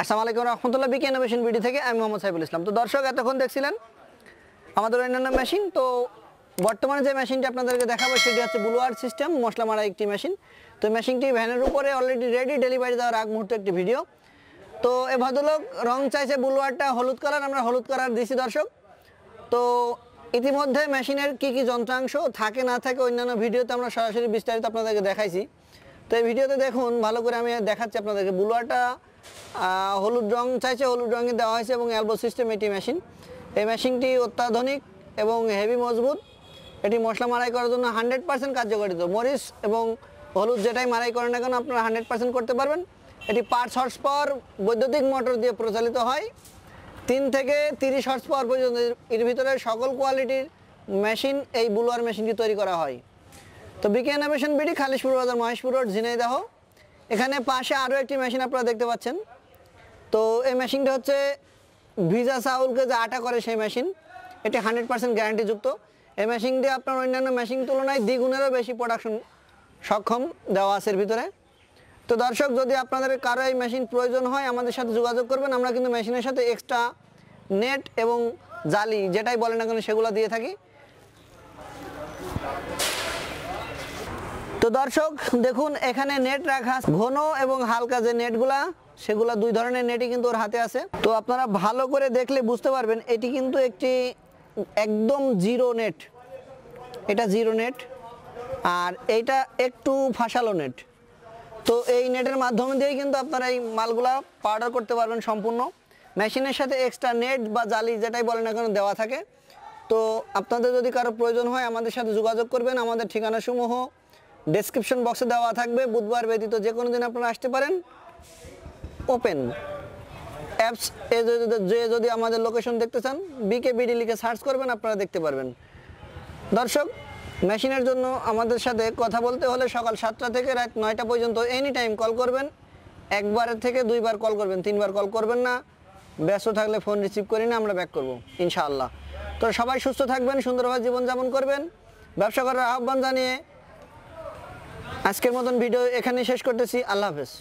আসসালামু আলাইকুম রহমতুল্লাহ বিকে innovation BD থেকে আমি মোহাম্মদ সাইফুল ইসলাম। তো দর্শক, এতক্ষণ দেখছিলেন আমাদের অন্যান্য মেশিন তো বর্তমানে যে মেশিনটি আপনাদেরকে দেখাবো, সেটি হচ্ছে ব্লুয়ার সিস্টেম মশলা মারা একটি মেশিন তো মেশিনটি ভ্যানের উপরে অলরেডি রেডি ডেলিভারি দেওয়ার আগ মুহূর্তে একটি ভিডিও তো এ ভদ্রলোক রং চাইছে ব্লুয়ারটা হলুদ কালার আমরা হলুদ কালার দিছি দর্শক। তো ইতিমধ্যে মেশিনের কি কি যন্ত্রাংশ, থাকে না থাকে অন্যান্য ভিডিওতে আমরা সরাসরি বিস্তারিত আপনাদেরকে দেখাইছি। তো এই ভিডিওতে দেখুন, ভালো করে আমি দেখাচ্ছি আপনাদেরকে। ব্লুয়ারটা হলুদ রং চাইছে, হলুদ রঙে দেওয়া হয়েছে এবং অ্যালবো সিস্টেম এটি মেশিন এই মেশিনটি অত্যাধুনিক এবং হেভি মজবুত। এটি মশলা মারাই করার জন্য হান্ড্রেড পার্সেন্ট কার্যকরিত। মরিচ এবং হলুদ যেটাই মারাই করেন না কেন, আপনারা হান্ড্রেড পার্সেন্ট করতে পারবেন। এটি পাঁচ হর্স পাওয়ার বৈদ্যুতিক মোটর দিয়ে প্রচালিত হয়। তিন থেকে তিরিশ হর্স পাওয়ার পর্যন্ত এর- ভিতরে সকল কোয়ালিটির মেশিন এই বুলোয়ার মেশিনটি তৈরি করা হয়। তো বিকে ইনোভেশন বিডি খালিশপুর বাজার, মহেশপুর রোড ঝিনাইদাহ। এখানে পাশে আরও একটি মেশিন আপনারা দেখতে পাচ্ছেন। তো এই মেশিনটা হচ্ছে ভিজা চাউলকে যে আটা করে সেই মেশিন এটি হান্ড্রেড পার্সেন্ট গ্যারান্টিযুক্ত এই মেশিন দিয়ে আপনার অন্যান্য মেশিন তুলনায় দ্বিগুণেরও বেশি প্রোডাকশন সক্ষম দেওয়া আছে এর ভিতরে। তো দর্শক, যদি আপনাদের কারও এই মেশিন প্রয়োজন হয়, আমাদের সাথে যোগাযোগ করবেন। আমরা কিন্তু মেশিনের সাথে এক্সট্রা নেট এবং জালি যেটাই বলেন না কেন সেগুলো দিয়ে থাকি। তো দর্শক, দেখুন, এখানে নেট রাখা ঘন এবং হালকা যে নেটগুলা সেগুলা দুই ধরনের নেটই কিন্তু ওর হাতে আছে। তো আপনারা ভালো করে দেখলে বুঝতে পারবেন, এটি কিন্তু একটি একদম জিরো নেট এটা জিরো নেট আর এইটা একটু ফাঁসালো নেট তো এই নেটের মাধ্যমে দিয়েই কিন্তু আপনারা এই মালগুলা পাউডার করতে পারবেন সম্পূর্ণ। মেশিনের সাথে এক্সট্রা নেট বা জালি যেটাই বলেন না কেন দেওয়া থাকে। তো আপনাদের যদি কারও প্রয়োজন হয়, আমাদের সাথে যোগাযোগ করবেন। আমাদের ঠিকানাসমূহ ডেসক্রিপশন বক্সে দেওয়া থাকবে। বুধবার ব্যতীত যে কোনো দিন আপনারা আসতে পারেন। ওপেন অ্যাপস এ যে যদি আমাদের লোকেশন দেখতে চান বিকে বিডি লিখে সার্চ করবেন, আপনারা দেখতে পারবেন। দর্শক মেশিনের জন্য আমাদের সাথে কথা বলতে হলে সকাল সাতটা থেকে রাত নয়টা পর্যন্ত এনি টাইম কল করবেন। একবারের থেকে দুইবার কল করবেন, তিনবার কল করবেন না। ব্যস্ত থাকলে ফোন রিসিভ করি না, আমরা ব্যাক করব, ইনশাআল্লাহ। তো সবাই সুস্থ থাকবেন, সুন্দরভাবে জীবনযাপন করবেন। ব্যবসা করার আহ্বান জানিয়ে আজকের মতন ভিডিও এখানে শেষ করতেছি। আল্লাহ হাফেজ।